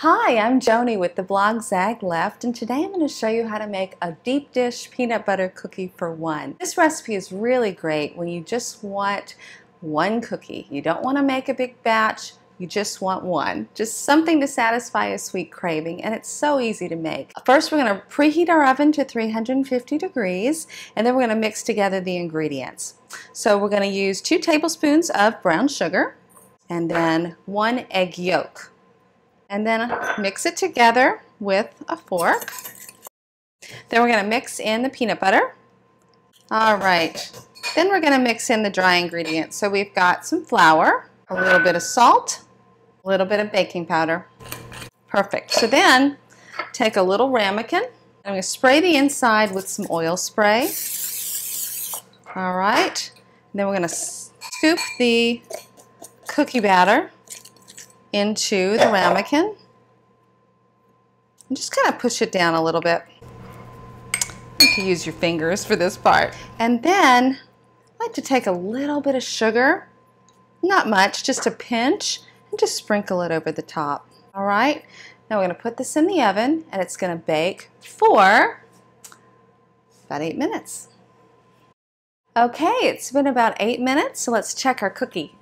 Hi, I'm Joni with the blog Zag Left and today I'm going to show you how to make a deep dish peanut butter cookie for one. This recipe is really great when you just want one cookie. You don't want to make a big batch, you just want one. Just something to satisfy a sweet craving and it's so easy to make. First we're going to preheat our oven to 350 degrees and then we're going to mix together the ingredients. So we're going to use two tablespoons of brown sugar and then one egg yolk and then mix it together with a fork. Then we're going to mix in the peanut butter. All right. Then we're going to mix in the dry ingredients. So we've got some flour, a little bit of salt, a little bit of baking powder. Perfect. So then take a little ramekin. I'm going to spray the inside with some oil spray. All right. And then we're going to scoop the cookie batter into the ramekin. And just kind of push it down a little bit. You can use your fingers for this part. And then I like to take a little bit of sugar, not much, just a pinch, and just sprinkle it over the top. All right, now we're gonna put this in the oven and it's gonna bake for about eight minutes. Okay, it's been about eight minutes, so let's check our cookie.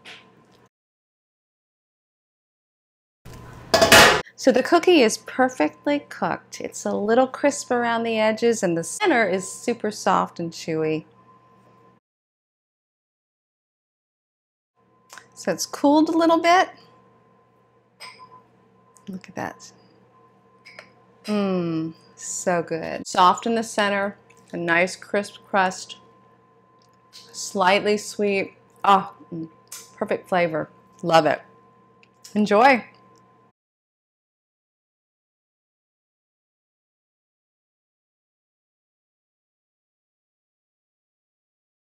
So the cookie is perfectly cooked. It's a little crisp around the edges and the center is super soft and chewy. So it's cooled a little bit. Look at that. Mmm, so good. Soft in the center, a nice crisp crust, slightly sweet. Oh, perfect flavor. Love it. Enjoy.